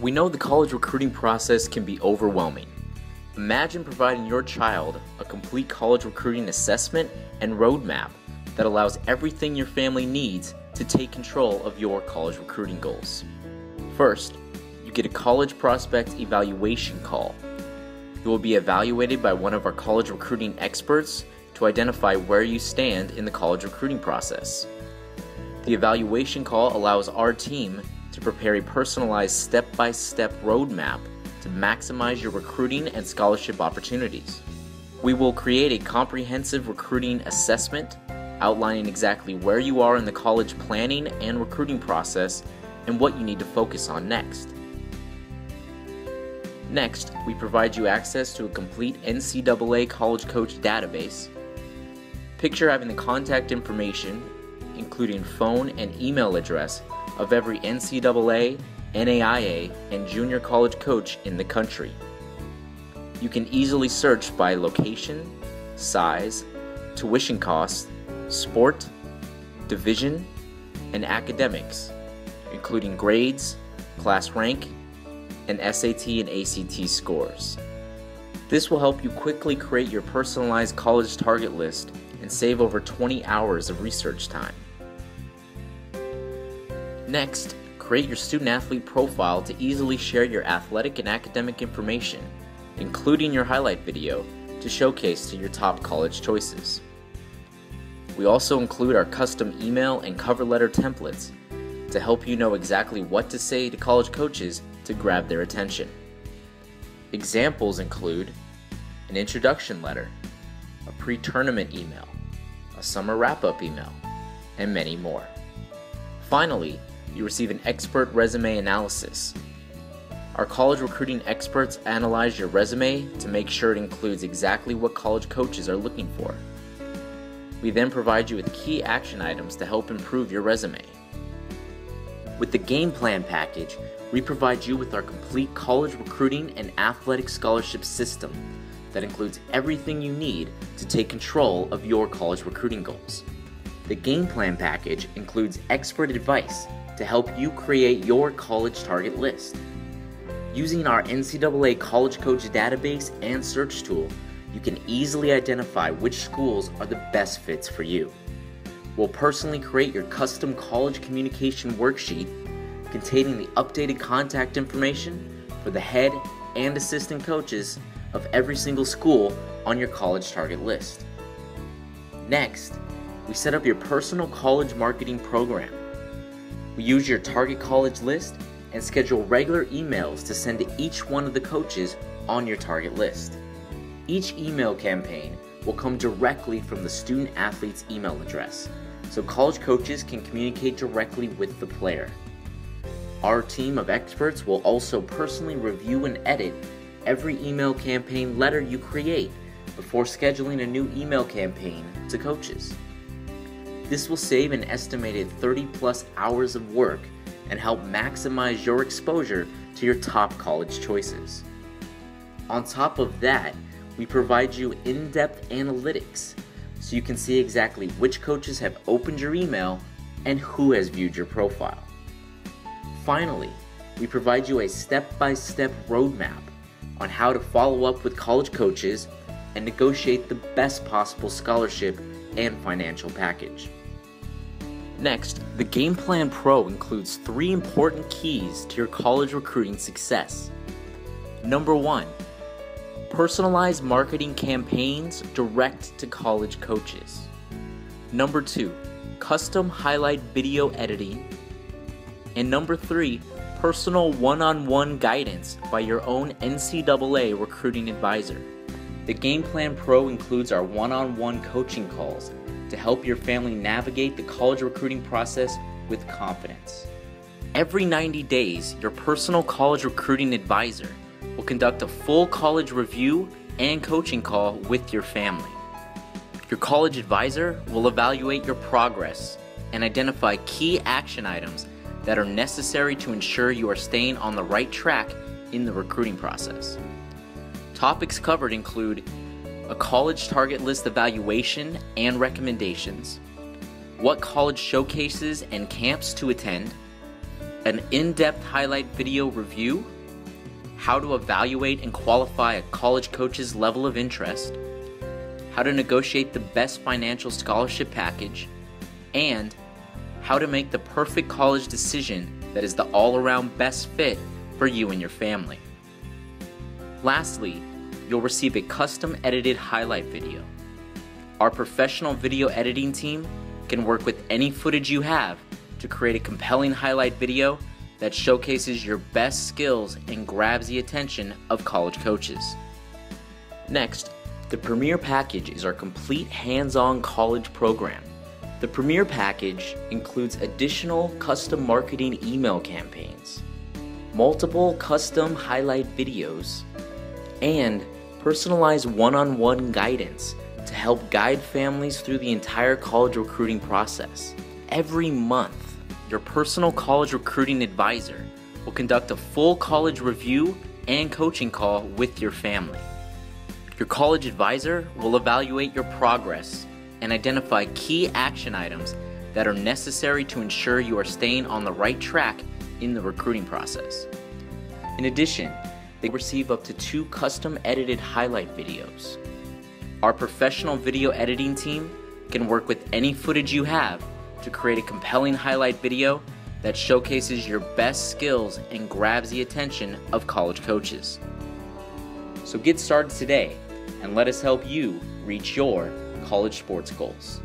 We know the college recruiting process can be overwhelming. Imagine providing your child a complete college recruiting assessment and roadmap that allows everything your family needs to take control of your college recruiting goals. First, you get a college prospect evaluation call. You will be evaluated by one of our college recruiting experts to identify where you stand in the college recruiting process. The evaluation call allows our team to prepare a personalized step by step roadmap to maximize your recruiting and scholarship opportunities. We will create a comprehensive recruiting assessment outlining exactly where you are in the college planning and recruiting process and what you need to focus on next. Next, we provide you access to a complete NCAA College Coach database. Picture having the contact information, including phone and email address, of every NCAA, NAIA, and junior college coach in the country. You can easily search by location, size, tuition costs, sport, division, and academics, including grades, class rank, and SAT and ACT scores. This will help you quickly create your personalized college target list and save over 20 hours of research time. Next, create your student athlete profile to easily share your athletic and academic information, including your highlight video, to showcase to your top college choices. We also include our custom email and cover letter templates to help you know exactly what to say to college coaches to grab their attention. Examples include an introduction letter, a pre tournament email, a summer wrap up email, and many more. Finally, you receive an expert resume analysis. Our college recruiting experts analyze your resume to make sure it includes exactly what college coaches are looking for. We then provide you with key action items to help improve your resume. With the game plan package, we provide you with our complete college recruiting and athletic scholarship system that includes everything you need to take control of your college recruiting goals. The game plan package includes expert advice to help you create your college target list. Using our NCAA College Coach database and search tool, you can easily identify which schools are the best fits for you. We'll personally create your custom college communication worksheet containing the updated contact information for the head and assistant coaches of every single school on your college target list. Next, we set up your personal college marketing program use your target college list and schedule regular emails to send to each one of the coaches on your target list. Each email campaign will come directly from the student athlete's email address, so college coaches can communicate directly with the player. Our team of experts will also personally review and edit every email campaign letter you create before scheduling a new email campaign to coaches. This will save an estimated 30 plus hours of work and help maximize your exposure to your top college choices. On top of that, we provide you in depth analytics so you can see exactly which coaches have opened your email and who has viewed your profile. Finally, we provide you a step by step roadmap on how to follow up with college coaches and negotiate the best possible scholarship and financial package. Next, the Game Plan Pro includes three important keys to your college recruiting success. Number one, personalized marketing campaigns direct to college coaches. Number two, custom highlight video editing. And number three, personal one on one guidance by your own NCAA recruiting advisor. The Game Plan Pro includes our one on one coaching calls to help your family navigate the college recruiting process with confidence. Every 90 days, your personal college recruiting advisor will conduct a full college review and coaching call with your family. Your college advisor will evaluate your progress and identify key action items that are necessary to ensure you are staying on the right track in the recruiting process. Topics covered include a college target list evaluation and recommendations, what college showcases and camps to attend, an in depth highlight video review, how to evaluate and qualify a college coach's level of interest, how to negotiate the best financial scholarship package, and how to make the perfect college decision that is the all around best fit for you and your family. Lastly, you'll receive a custom edited highlight video. Our professional video editing team can work with any footage you have to create a compelling highlight video that showcases your best skills and grabs the attention of college coaches. Next, the Premier Package is our complete hands on college program. The Premier Package includes additional custom marketing email campaigns, multiple custom highlight videos, and personalized one on one guidance to help guide families through the entire college recruiting process. Every month, your personal college recruiting advisor will conduct a full college review and coaching call with your family. Your college advisor will evaluate your progress and identify key action items that are necessary to ensure you are staying on the right track in the recruiting process. In addition, they receive up to two custom edited highlight videos. Our professional video editing team can work with any footage you have to create a compelling highlight video that showcases your best skills and grabs the attention of college coaches. So get started today and let us help you reach your college sports goals.